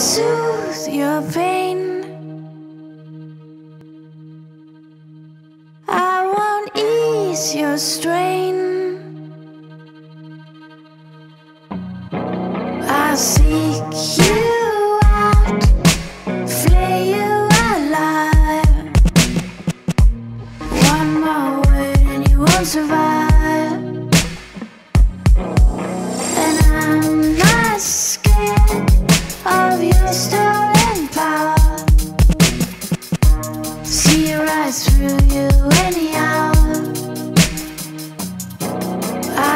soothe your pain. I won't ease your strain. I seek you out, flay you alive. One more word and you won't survive.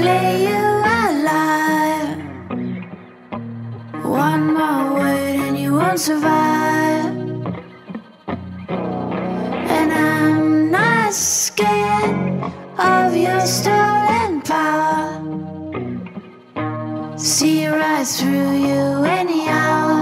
slay you alive. One more word and you won't survive. And I'm not scared of your stolen power. See right through you anyhow.